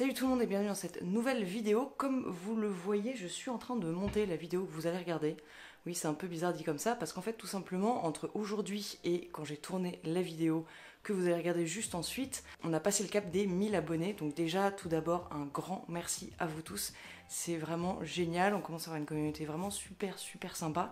Salut tout le monde et bienvenue dans cette nouvelle vidéo. Comme vous le voyez, je suis en train de monter la vidéo que vous allez regarder. Oui, c'est un peu bizarre dit comme ça parce qu'en fait, tout simplement, entre aujourd'hui et quand j'ai tourné la vidéo que vous allez regarder juste ensuite, on a passé le cap des 1000 abonnés. Donc déjà, tout d'abord, un grand merci à vous tous. C'est vraiment génial. On commence à avoir une communauté vraiment super, super sympa.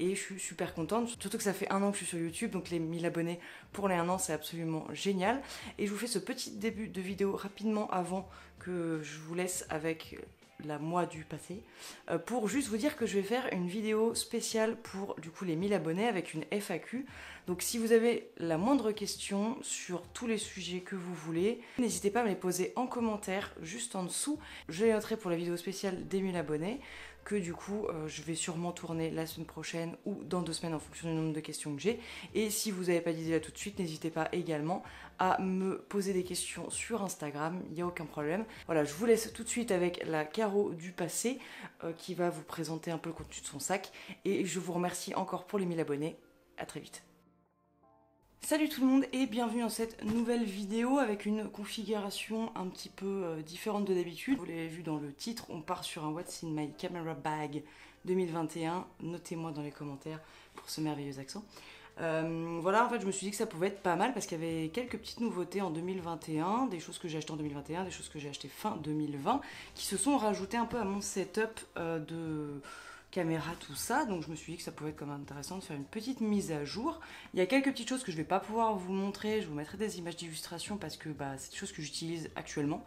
Et je suis super contente. Surtout que ça fait un an que je suis sur YouTube. Donc les 1000 abonnés pour les un an, c'est absolument génial. Et je vous fais ce petit début de vidéo rapidement avant que je vous laisse avec la mois du passé, euh, pour juste vous dire que je vais faire une vidéo spéciale pour du coup les 1000 abonnés avec une FAQ. Donc si vous avez la moindre question sur tous les sujets que vous voulez, n'hésitez pas à me les poser en commentaire juste en dessous. Je les noterai pour la vidéo spéciale des 1000 abonnés que du coup euh, je vais sûrement tourner la semaine prochaine ou dans deux semaines en fonction du nombre de questions que j'ai. Et si vous n'avez pas d'idée là tout de suite, n'hésitez pas également à me poser des questions sur Instagram, il n'y a aucun problème. Voilà, je vous laisse tout de suite avec la Caro du passé euh, qui va vous présenter un peu le contenu de son sac. Et je vous remercie encore pour les 1000 abonnés. À très vite. Salut tout le monde et bienvenue dans cette nouvelle vidéo avec une configuration un petit peu euh, différente de d'habitude. Vous l'avez vu dans le titre, on part sur un What's in my camera bag 2021. Notez-moi dans les commentaires pour ce merveilleux accent. Euh, voilà, en fait, je me suis dit que ça pouvait être pas mal parce qu'il y avait quelques petites nouveautés en 2021, des choses que j'ai achetées en 2021, des choses que j'ai achetées fin 2020, qui se sont rajoutées un peu à mon setup euh, de caméra, tout ça. Donc je me suis dit que ça pouvait être quand même intéressant de faire une petite mise à jour. Il y a quelques petites choses que je vais pas pouvoir vous montrer. Je vous mettrai des images d'illustration parce que bah, c'est des choses que j'utilise actuellement.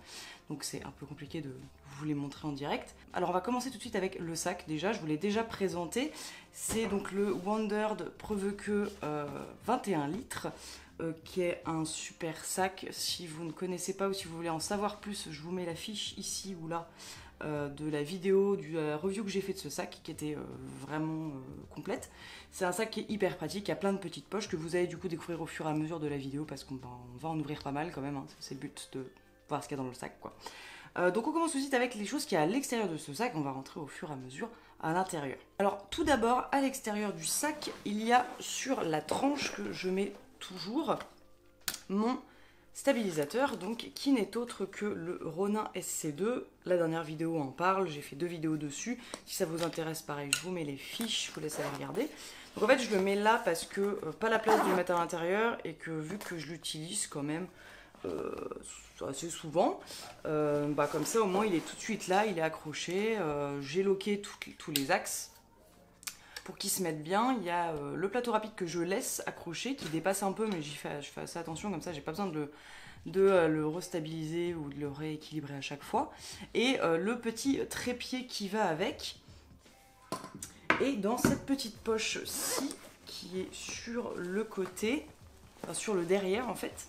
Donc c'est un peu compliqué de vous les montrer en direct. Alors on va commencer tout de suite avec le sac déjà. Je vous l'ai déjà présenté. C'est donc le Wandered Preveux 21 litres. Euh, qui est un super sac. Si vous ne connaissez pas ou si vous voulez en savoir plus, je vous mets la fiche ici ou là euh, de la vidéo, de la review que j'ai fait de ce sac qui était euh, vraiment euh, complète. C'est un sac qui est hyper pratique, qui a plein de petites poches que vous allez du coup découvrir au fur et à mesure de la vidéo parce qu'on va, en ouvrir pas mal quand même, hein. c'est le but de voir ce qu'il y a dans le sac quoi. donc on commence tout de suite avec les choses qui y a à l'extérieur de ce sac, on va rentrer au fur et à mesure à l'intérieur. Alors tout d'abord à l'extérieur du sac, il y a sur la tranche que je mets toujours mon stabilisateur, donc qui n'est autre que le Ronin SC2. La dernière vidéo en parle, j'ai fait deux vidéos dessus. Si ça vous intéresse, pareil, je vous mets les fiches, je vous laisse aller regarder. Donc en fait, je le mets là parce que euh, pas la place le mettre à l'intérieur et que vu que je l'utilise quand même euh, assez souvent, euh, bah comme ça au moins il est tout de suite là, il est accroché. j'ai loqué tous les axes pour qu'ils se mettent bien. Il y a euh, le plateau rapide que je laisse accrocher, qui dépasse un peu, mais j'y fais, je fais assez attention, comme ça j'ai pas besoin de, de euh, le restabiliser ou de le rééquilibrer à chaque fois. Et euh, le petit trépied qui va avec. Et dans cette petite poche-ci, qui est sur le côté, enfin sur le derrière en fait,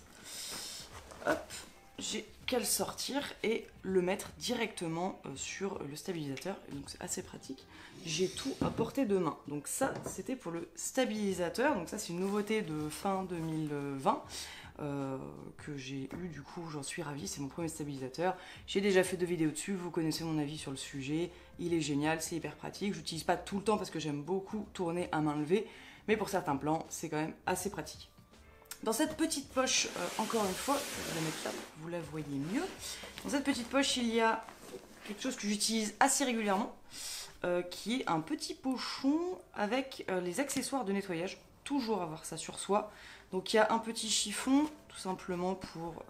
hop, j'ai qu'à le sortir et le mettre directement sur le stabilisateur. donc c'est assez pratique j'ai tout à portée de main. Donc ça, c'était pour le stabilisateur. Donc ça, c'est une nouveauté de fin 2020 euh, que j'ai eu. Du coup, j'en suis ravie. C'est mon premier stabilisateur. J'ai déjà fait deux vidéos dessus. Vous connaissez mon avis sur le sujet. Il est génial, c'est hyper pratique. J'utilise pas tout le temps parce que j'aime beaucoup tourner à main levée. Mais pour certains plans, c'est quand même assez pratique. Dans cette petite poche, euh, encore une fois, je vais la mettre là pour que vous la voyez mieux. Dans cette petite poche, il y a quelque chose que j'utilise assez régulièrement. Euh, qui est un petit pochon avec euh, les accessoires de nettoyage. Toujours avoir ça sur soi. Donc il y a un petit chiffon, tout simplement pour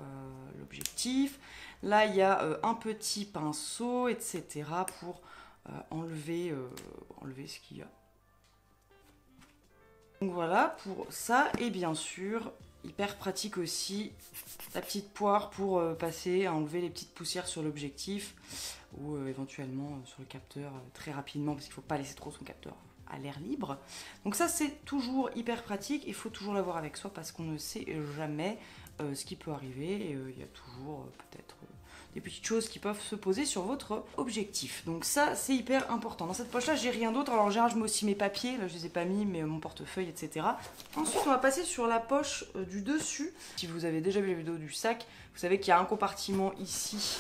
l'objectif. Là, il y a un petit pinceau, etc. pour enlever, enlever ce qu'il y a. Donc voilà pour ça. Et bien sûr, hyper pratique aussi, la petite poire pour passer, à enlever les petites poussières sur l'objectif ou euh, éventuellement euh, sur le capteur euh, très rapidement parce qu'il ne faut pas laisser trop son capteur à l'air libre. Donc ça c'est toujours hyper pratique, il faut toujours l'avoir avec soi parce qu'on ne sait jamais ce qui peut arriver et il y a toujours peut-être des petites choses qui peuvent se poser sur votre objectif. Donc ça c'est hyper important. Dans cette poche là j'ai rien d'autre, alors je mets aussi mes papiers, là je les ai pas mis, mais mon portefeuille etc. Ensuite on va passer sur la poche du dessus. Si vous avez déjà vu la vidéo du sac, vous savez qu'il y a un compartiment ici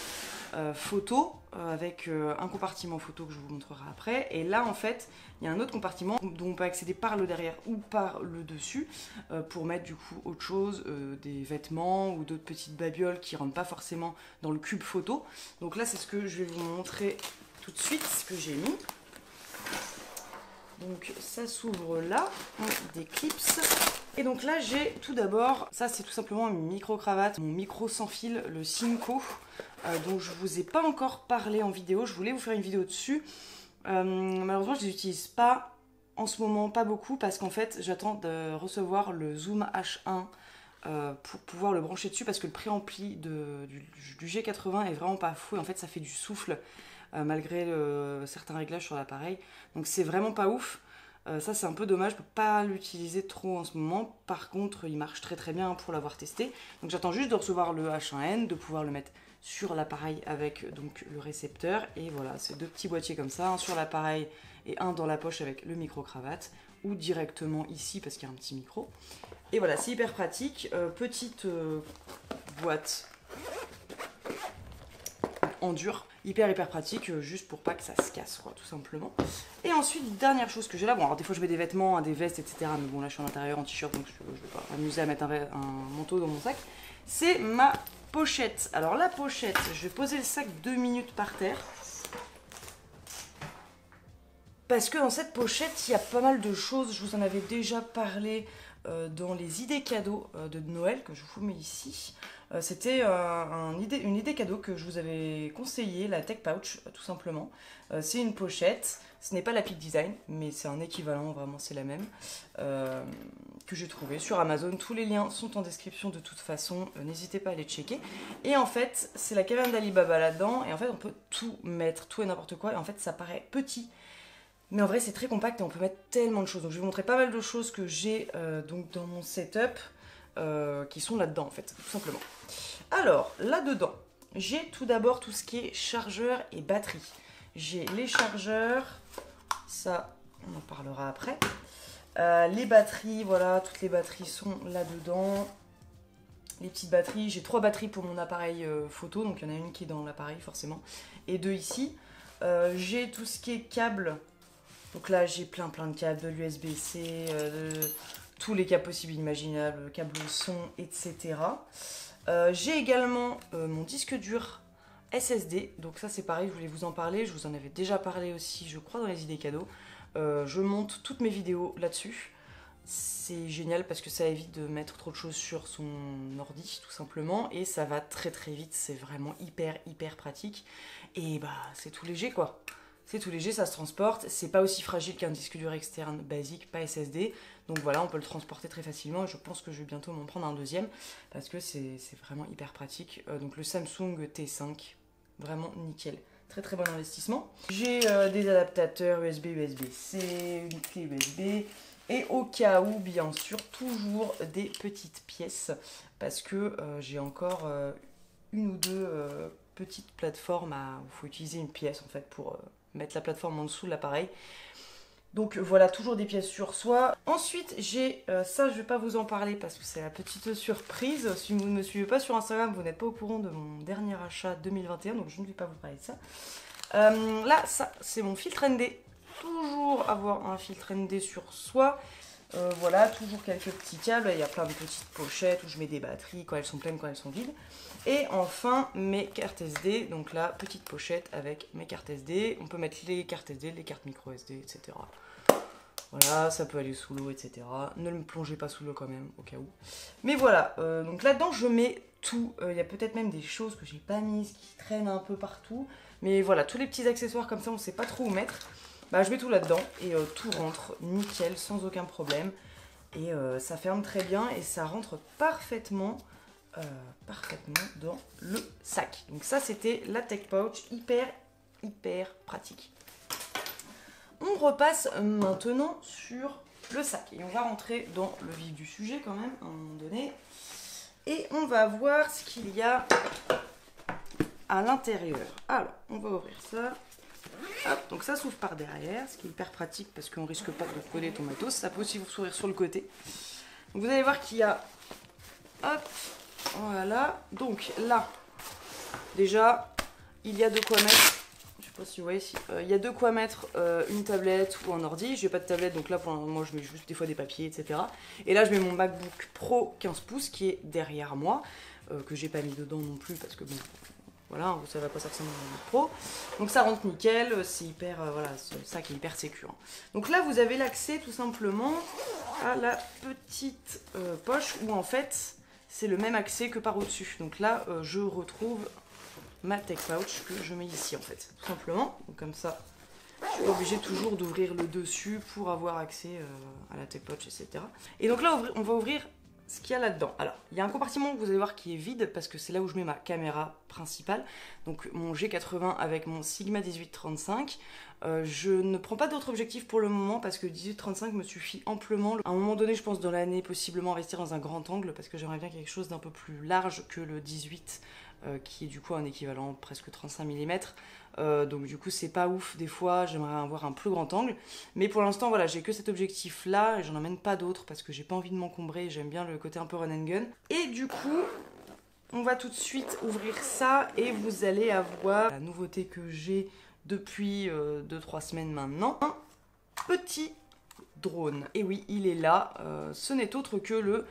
euh, photo euh, avec euh, un compartiment photo que je vous montrerai après. Et là, en fait, il y a un autre compartiment dont on peut accéder par le derrière ou par le dessus pour mettre du coup autre chose, des vêtements ou d'autres petites babioles qui rentrent pas forcément dans le cube photo. Donc là, c'est ce que je vais vous montrer tout de suite, ce que j'ai mis. Donc ça s'ouvre là, des clips. Et donc là j'ai tout d'abord, ça c'est tout simplement une micro-cravate, mon micro sans fil, le Cinco, euh, dont je vous ai pas encore parlé en vidéo, je voulais vous faire une vidéo dessus. Euh, malheureusement je les utilise pas en ce moment, pas beaucoup, parce qu'en fait j'attends de recevoir le Zoom H1 euh, pour pouvoir le brancher dessus, parce que le préampli du, du, G80 est vraiment pas fou, et en fait ça fait du souffle. Malgré certains réglages sur l'appareil. Donc c'est vraiment pas ouf. Euh, ça c'est un peu dommage, je peux pas l'utiliser trop en ce moment. Par contre, il marche très très bien pour l'avoir testé. Donc j'attends juste de recevoir le H1N, de pouvoir le mettre sur l'appareil avec donc le récepteur. Et voilà, c'est deux petits boîtiers comme ça, un sur l'appareil et un dans la poche avec le micro-cravate, ou directement ici parce qu'il y a un petit micro. Et voilà, c'est hyper pratique. Euh, petite boîte en dur hyper hyper pratique euh, juste pour pas que ça se casse quoi tout simplement. Et ensuite dernière chose que j'ai là bon alors des fois je mets des vêtements des vestes etc mais bon là je suis en intérieur en t-shirt donc je, vais pas m'amuser à mettre un, manteau dans mon sac. C'est ma pochette. Alors la pochette je vais poser le sac deux minutes par terre. Parce que dans cette pochette il y a pas mal de choses. Je vous en avais déjà parlé dans les idées cadeaux euh, de Noël que je vous mets ici euh, c'était euh, une idée cadeau que je vous avais conseillé, la Tech Pouch, tout simplement. Euh, c'est une pochette, ce n'est pas la Peak Design, mais c'est un équivalent, vraiment c'est la même, que j'ai trouvé sur Amazon. Tous les liens sont en description de toute façon, n'hésitez pas à les checker. Et en fait, c'est la caverne d'Alibaba là-dedans, et en fait on peut tout mettre, tout et n'importe quoi, et en fait ça paraît petit, mais en vrai, c'est très compact et on peut mettre tellement de choses. Donc, je vais vous montrer pas mal de choses que j'ai donc dans mon setup. Euh, qui sont là-dedans en fait, tout simplement. Alors, là-dedans, j'ai tout d'abord tout ce qui est chargeur et batterie. J'ai les chargeurs, ça on en parlera après. Euh, les batteries, voilà, toutes les batteries sont là-dedans. Les petites batteries, j'ai trois batteries pour mon appareil euh, photo, donc il y en a une qui est dans l'appareil forcément, et deux ici. j'ai tout ce qui est câble, donc là j'ai plein plein de câbles, de l'USB-C, de tous les câbles possibles imaginables, câble son, etc. Euh, j'ai également euh, mon disque dur SSD, donc ça c'est pareil, je voulais vous en parler, je vous en avais déjà parlé aussi, je crois, dans les idées cadeaux. Euh, je monte toutes mes vidéos là-dessus. C'est génial parce que ça évite de mettre trop de choses sur son ordi tout simplement et ça va très très vite, c'est vraiment hyper hyper pratique et bah c'est tout léger quoi. C'est tout léger, ça se transporte, c'est pas aussi fragile qu'un disque dur externe basique, pas SSD. Donc voilà, on peut le transporter très facilement je pense que je vais bientôt m'en prendre un deuxième parce que c'est vraiment hyper pratique. Euh, donc le Samsung T5, vraiment nickel. Très très bon investissement. J'ai euh, des adaptateurs USB, USB-C, une clé USB et au cas où, bien sûr, toujours des petites pièces parce que euh, j'ai encore une ou deux petites plateformes où il faut utiliser une pièce en fait pour mettre la plateforme en dessous de l'appareil. Donc voilà, toujours des pièces sur soi. Ensuite, j'ai euh, ça, je vais pas vous en parler parce que c'est la petite surprise. Si vous ne me suivez pas sur Instagram, vous n'êtes pas au courant de mon dernier achat 2021, donc je ne vais pas vous parler de ça. Euh, là, ça, c'est mon filtre ND. Toujours avoir un filtre ND sur soi. Euh, voilà, toujours quelques petits câbles. Il y a plein de petites pochettes où je mets des batteries quand elles sont pleines, quand elles sont vides. Et enfin, mes cartes SD. Donc là, petite pochette avec mes cartes SD. On peut mettre les cartes SD, les cartes micro SD, etc. Voilà, ça peut aller sous l'eau, etc. Ne me plongez pas sous l'eau quand même, au cas où. Mais voilà, euh, donc là-dedans, je mets tout. Euh, il y a peut-être même des choses que j'ai pas mises, qui traînent un peu partout. Mais voilà, tous les petits accessoires comme ça, on sait pas trop où mettre. Bah, je mets tout là-dedans et euh, tout rentre nickel, sans aucun problème. Et ça ferme très bien et ça rentre parfaitement, parfaitement dans le sac. Donc ça, c'était la Tech Pouch, hyper, hyper pratique. On repasse maintenant sur le sac et on va rentrer dans le vif du sujet quand même à un moment donné. Et on va voir ce qu'il y a à l'intérieur. Alors, on va ouvrir ça. Donc ça s'ouvre par derrière, ce qui est hyper pratique parce qu'on risque pas de coller ton matos. Ça peut aussi vous sourire sur le côté. vous allez voir qu'il y a... Hop, voilà. Donc là, déjà, il y a de quoi mettre je sais pas si vous voyez, si, euh, il y a de quoi mettre euh, une tablette ou un ordi. J'ai pas de tablette, donc là pour moi je mets juste des fois des papiers, etc. Et là je mets mon MacBook Pro 15 pouces qui est derrière moi, euh, que j'ai pas mis dedans non plus parce que bon, voilà, vous savez à quoi ça ressemble mon MacBook Pro. Donc ça rentre nickel, c'est hyper, voilà, ça qui est hyper sécure. Donc là vous avez l'accès tout simplement à la petite poche où en fait c'est le même accès que par au-dessus. Donc là je retrouve ma tech pouch que je mets ici en fait, tout simplement. Comme ça, je suis obligé toujours d'ouvrir le dessus pour avoir accès euh, à la tech pouch, etc. Et donc là, on va ouvrir ce qu'il y a là-dedans. Alors, il y a un compartiment que vous allez voir qui est vide parce que c'est là où je mets ma caméra principale. Donc mon G80 avec mon Sigma 1835. Euh, je ne prends pas d'autres objectifs pour le moment parce que 1835 me suffit amplement. À un moment donné, je pense dans l'année, possiblement investir dans un grand angle parce que j'aimerais bien quelque chose d'un peu plus large que le 18 euh, qui est du coup un équivalent presque 35 mm. Euh, donc du coup c'est pas ouf des fois, j'aimerais avoir un plus grand angle. Mais pour l'instant voilà, j'ai que cet objectif là et j'en emmène pas d'autres parce que j'ai pas envie de m'encombrer, j'aime bien le côté un peu run and gun. Et du coup, on va tout de suite ouvrir ça et vous allez avoir la nouveauté que j'ai depuis 2-3 euh, semaines maintenant. Un petit drone. Et oui, il est là. ce n'est autre que le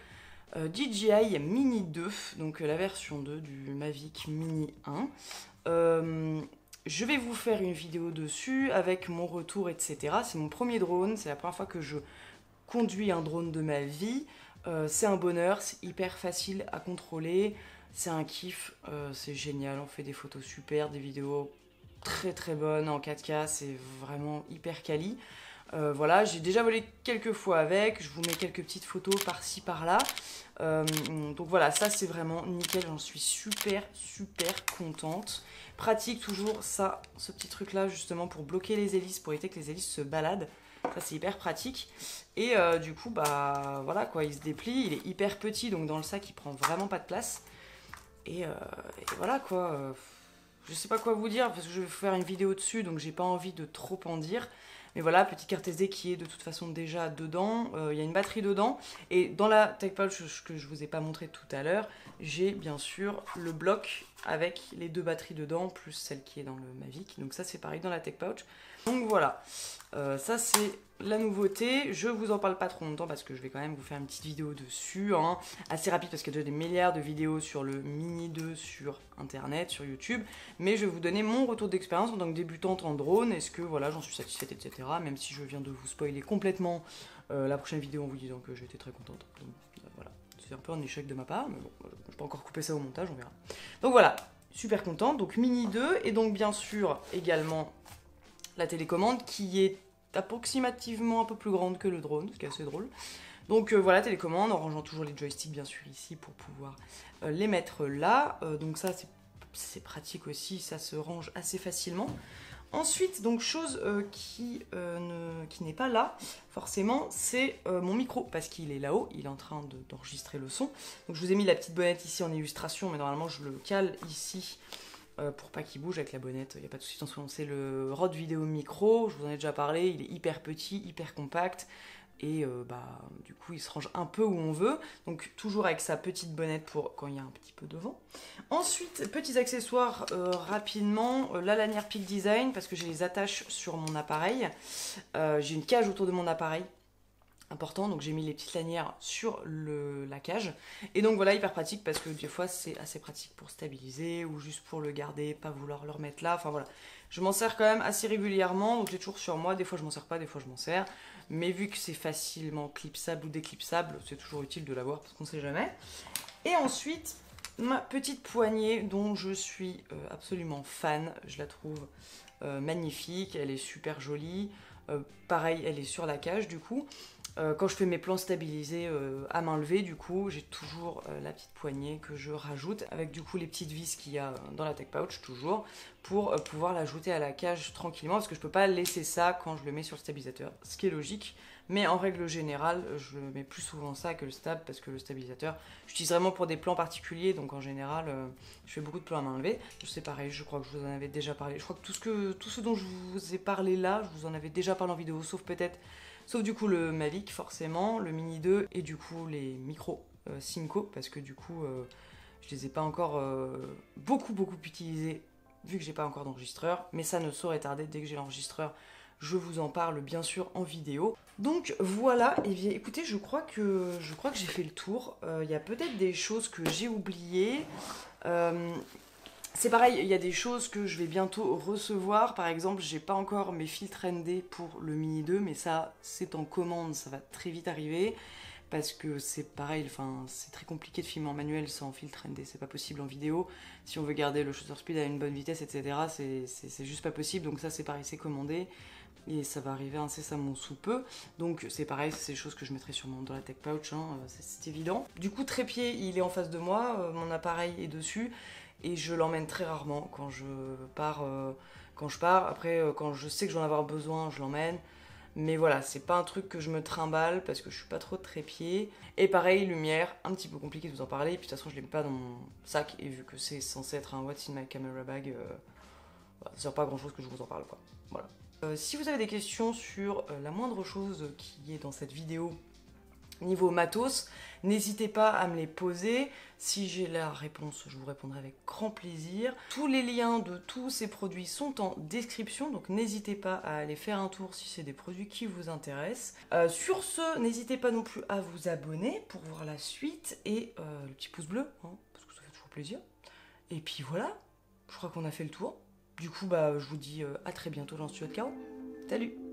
DJI euh, Mini 2, donc euh, la version 2 du Mavic Mini 1. Euh, je vais vous faire une vidéo dessus avec mon retour, etc. C'est mon premier drone, c'est la première fois que je conduis un drone de ma vie. c'est un bonheur, c'est hyper facile à contrôler, c'est un kiff, c'est génial, on fait des photos super, des vidéos très très bonnes en 4K, c'est vraiment hyper quali. Euh, voilà, j'ai déjà volé quelques fois avec, je vous mets quelques petites photos par-ci par-là. Euh, donc voilà, ça c'est vraiment nickel, j'en suis super super contente. Pratique toujours ça, ce petit truc là justement pour bloquer les hélices, pour éviter que les hélices se baladent. Ça c'est hyper pratique. Et euh, du coup, bah voilà quoi, il se déplie, il est hyper petit, donc dans le sac il prend vraiment pas de place. Et, voilà quoi, je sais pas quoi vous dire parce que je vais faire une vidéo dessus, donc j'ai pas envie de trop en dire. Mais voilà, petite carte SD qui est de toute façon déjà dedans. Euh, il y a une batterie dedans. Et dans la TechPouch que je vous ai pas montré tout à l'heure, j'ai bien sûr le bloc avec les deux batteries dedans, plus celle qui est dans le Mavic. Donc ça c'est pareil dans la TechPouch. Donc voilà, euh, ça c'est la nouveauté. Je vous en parle pas trop longtemps parce que je vais quand même vous faire une petite vidéo dessus, hein. assez rapide parce qu'il y a déjà des milliards de vidéos sur le Mini 2 sur internet, sur YouTube. Mais je vais vous donner mon retour d'expérience en tant que débutante en drone. Est-ce que voilà, j'en suis satisfaite, etc. Même si je viens de vous spoiler complètement euh, la prochaine vidéo en vous disant que j'étais très contente. Euh, voilà, c'est un peu un échec de ma part, mais bon, je peux encore couper ça au montage, on verra. Donc voilà, super contente. Donc Mini 2 et donc bien sûr également la télécommande qui est approximativement un peu plus grande que le drone, ce qui est assez drôle. Donc euh, voilà, télécommande, en rangeant toujours les joysticks bien sûr ici pour pouvoir euh, les mettre là. Euh, donc ça c'est pratique aussi, ça se range assez facilement. Ensuite, donc chose qui, qui n'est pas là, forcément, c'est mon micro, parce qu'il est là-haut, il est en train d'enregistrer le son. Donc je vous ai mis la petite bonnette ici en illustration, mais normalement je le cale ici euh, pour pas qu'il bouge avec la bonnette, il n'y a pas de souci. C'est le Rode Vidéo Micro, je vous en ai déjà parlé, il est hyper petit, hyper compact. Et euh, bah, du coup, il se range un peu où on veut. Donc, toujours avec sa petite bonnette pour quand il y a un petit peu de vent. Ensuite, petits accessoires euh, rapidement. la lanière Peak Design, parce que j'ai les attaches sur mon appareil. j'ai une cage autour de mon appareil important. Donc j'ai mis les petites lanières sur la cage. Et donc voilà, hyper pratique parce que des fois c'est assez pratique pour stabiliser ou juste pour le garder, pas vouloir le remettre là. Enfin voilà, je m'en sers quand même assez régulièrement. Donc j'ai toujours sur moi. Des fois je m'en sers pas, des fois je m'en sers. Mais vu que c'est facilement clipsable ou déclipsable, c'est toujours utile de l'avoir parce qu'on sait jamais. Et ensuite, ma petite poignée dont je suis euh, absolument fan. Je la trouve euh, magnifique, elle est super jolie. Euh, pareil, elle est sur la cage du coup. Euh, quand je fais mes plans stabilisés euh, à main levée, du coup, j'ai toujours euh, la petite poignée que je rajoute avec du coup les petites vis qu'il y a dans la tech pouch, toujours, pour pouvoir l'ajouter à la cage tranquillement parce que je peux pas laisser ça quand je le mets sur le stabilisateur, ce qui est logique. Mais en règle générale, je mets plus souvent ça que le stab parce que le stabilisateur, j'utilise vraiment pour des plans particuliers. Donc en général, je fais beaucoup de plans à main levée. C'est pareil, je crois que je vous en avais déjà parlé. Je crois que tout ce, que, tout ce dont je vous ai parlé là, je vous en avais déjà parlé en vidéo, sauf peut-être Sauf du coup le Mavic forcément, le Mini 2 et du coup les micros euh, parce que du coup euh, je les ai pas encore euh, beaucoup beaucoup utilisés vu que j'ai pas encore d'enregistreur, mais ça ne saurait tarder dès que j'ai l'enregistreur. Je vous en parle bien sûr en vidéo. Donc voilà, et bien écoutez, je crois que je crois que j'ai fait le tour. Il y a peut-être des choses que j'ai oubliées. C'est pareil, il y a des choses que je vais bientôt recevoir. Par exemple, j'ai pas encore mes filtres ND pour le Mini 2, mais ça, c'est en commande, ça va très vite arriver. Parce que c'est pareil, enfin, c'est très compliqué de filmer en manuel sans filtre ND, c'est pas possible en vidéo. Si on veut garder le shutter speed à une bonne vitesse, etc., c'est juste pas possible. Donc ça, c'est pareil, c'est commandé et ça va arriver incessamment sous peu. Donc c'est pareil, c'est des choses que je mettrai sûrement dans la tech pouch, hein, c'est évident. Du coup, trépied, il est en face de moi, euh, mon appareil est dessus et je l'emmène très rarement quand je pars. Euh, quand je pars, après, euh, quand je sais que je vais en avoir besoin, je l'emmène. Mais voilà, c'est pas un truc que je me trimballe parce que je suis pas trop trépied. Et pareil, lumière, un petit peu compliqué de vous en parler. Puis de toute façon, je l'ai pas dans mon sac. Et vu que c'est censé être un What's in my camera bag, euh, bah, ça sert pas à grand chose que je vous en parle quoi. Voilà. si vous avez des questions sur la moindre chose qui est dans cette vidéo, Niveau matos, n'hésitez pas à me les poser. Si j'ai la réponse, je vous répondrai avec grand plaisir. Tous les liens de tous ces produits sont en description, donc n'hésitez pas à aller faire un tour si c'est des produits qui vous intéressent. Euh, sur ce, n'hésitez pas non plus à vous abonner pour voir la suite et euh, le petit pouce bleu, hein, parce que ça fait toujours plaisir. Et puis voilà, je crois qu'on a fait le tour. Du coup, bah, je vous dis euh, à très bientôt dans le studio de Caro. Salut